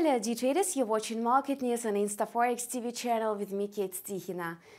Hello, dear traders. You're watching Market News on InstaForex TV channel with me, Kate.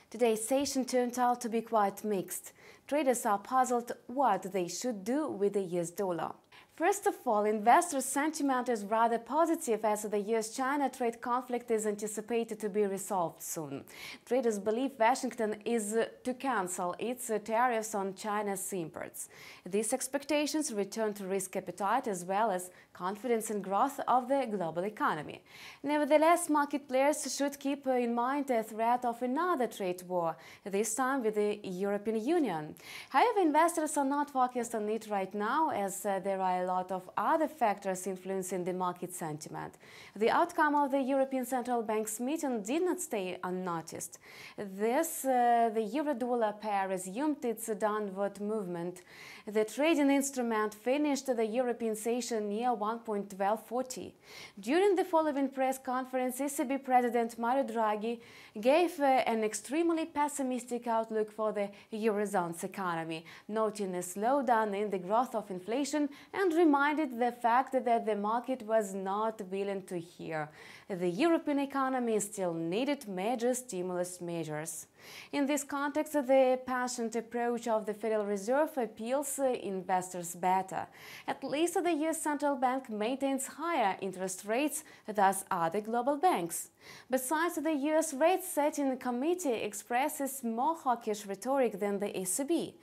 Today's session turned out to be quite mixed. Traders are puzzled what they should do with the US dollar. First of all, investor sentiment is rather positive as the US-China trade conflict is anticipated to be resolved soon. Traders believe Washington is to cancel its tariffs on China's imports. These expectations return to risk appetite as well as confidence in growth of the global economy. Nevertheless, market players should keep in mind the threat of another trade war, this time with the European Union. However, investors are not focused on it right now as there are a lot of other factors influencing the market sentiment. The outcome of the European Central Bank's meeting did not stay unnoticed. This, uh, the euro-dollar pair resumed its downward movement. The trading instrument finished the European session near 1.1240. During the following press conference, ECB President Mario Draghi gave uh, an extremely pessimistic outlook for the Eurozone's economy, noting a slowdown in the growth of inflation and reminded the fact that the market was not willing to hear. The European economy still needed major stimulus measures. In this context, the patient approach of the Federal Reserve appeals investors better. At least the US Central Bank maintains higher interest rates than other global banks. Besides, the US rate setting committee expresses more hawkish rhetoric than the ECB.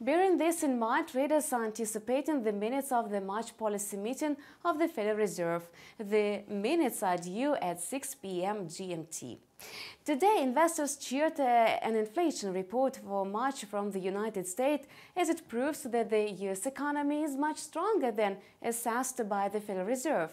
Bearing this in mind, traders are anticipating the minutes of the March policy meeting of the Federal Reserve. The minutes are due at 6 p.m. GMT. Today, investors cheered uh, an inflation report for March from the United States as it proves that the US economy is much stronger than assessed by the Federal Reserve.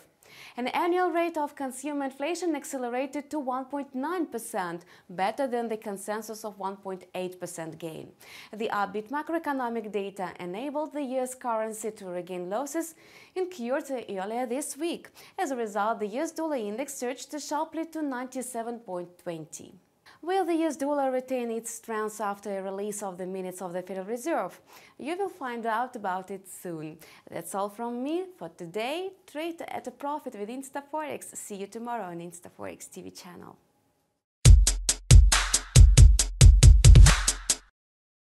An annual rate of consumer inflation accelerated to 1.9%, better than the consensus of 1.8% gain. The upbeat macroeconomic data enabled the US currency to regain losses in incurred earlier this week. As a result, the US dollar index surged sharply to 97.20. Will the US dollar retain its strength after a release of the minutes of the Federal Reserve? You will find out about it soon. That's all from me for today. Trade at a profit with InstaForex. See you tomorrow on InstaForex TV channel.